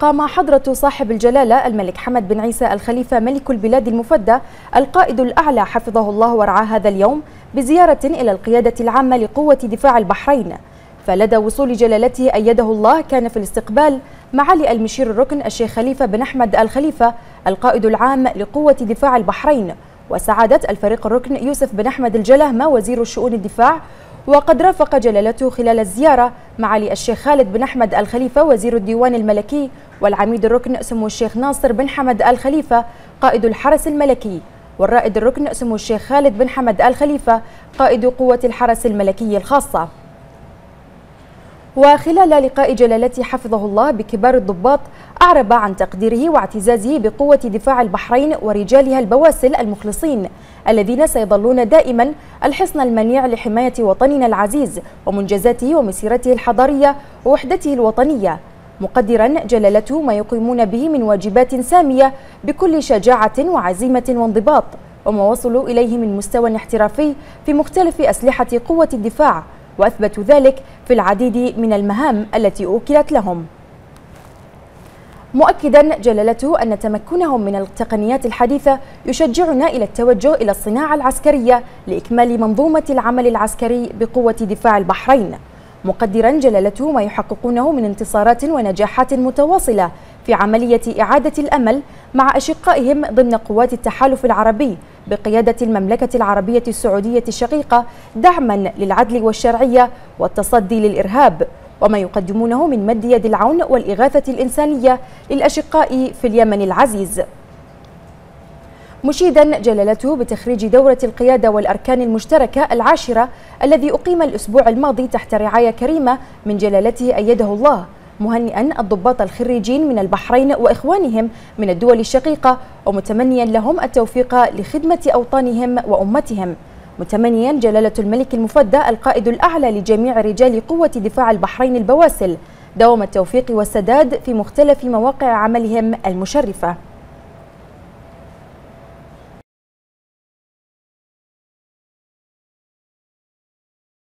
قام حضرة صاحب الجلالة الملك حمد بن عيسى الخليفة ملك البلاد المفدى القائد الأعلى حفظه الله ورعاه هذا اليوم بزيارة إلى القيادة العامة لقوة دفاع البحرين. فلدى وصول جلالته أيده الله كان في الاستقبال معالي المشير الركن الشيخ خليفة بن أحمد الخليفة القائد العام لقوة دفاع البحرين. وسعادة الفريق الركن يوسف بن أحمد الجلهمة وزير الشؤون الدفاع وقد رافق جلالته خلال الزيارة معالي الشيخ خالد بن أحمد الخليفة وزير الديوان الملكي والعميد الركن سمو الشيخ ناصر بن حمد الخليفة قائد الحرس الملكي والرائد الركن سمو الشيخ خالد بن حمد الخليفة قائد قوة الحرس الملكي الخاصة. وخلال لقاء جلالته حفظه الله بكبار الضباط أعرب عن تقديره واعتزازه بقوة دفاع البحرين ورجالها البواسل المخلصين الذين سيظلون دائما الحصن المنيع لحماية وطننا العزيز ومنجزاته ومسيرته الحضارية ووحدته الوطنية. مقدرا جلالته ما يقيمون به من واجبات سامية بكل شجاعة وعزيمة وانضباط وما وصلوا إليه من مستوى احترافي في مختلف أسلحة قوة الدفاع وأثبتوا ذلك في العديد من المهام التي أوكلت لهم. مؤكدا جلالته أن تمكنهم من التقنيات الحديثة يشجعنا إلى التوجه إلى الصناعة العسكرية لإكمال منظومة العمل العسكري بقوة دفاع البحرين. مقدرا جلالته ما يحققونه من انتصارات ونجاحات متواصلة في عملية إعادة الأمل مع أشقائهم ضمن قوات التحالف العربي بقيادة المملكة العربية السعودية الشقيقة دعما للعدل والشرعية والتصدي للإرهاب وما يقدمونه من مد يد العون والإغاثة الإنسانية للأشقاء في اليمن العزيز. مشيدا جلالته بتخريج دورة القيادة والأركان المشتركة العاشرة الذي أقيم الأسبوع الماضي تحت رعاية كريمة من جلالته أيده الله. مهنئا الضباط الخريجين من البحرين وإخوانهم من الدول الشقيقة ومتمنيا لهم التوفيق لخدمة أوطانهم وأمتهم. متمنيا جلالة الملك المفدى القائد الأعلى لجميع رجال قوة دفاع البحرين البواسل. دوام التوفيق والسداد في مختلف مواقع عملهم المشرفة.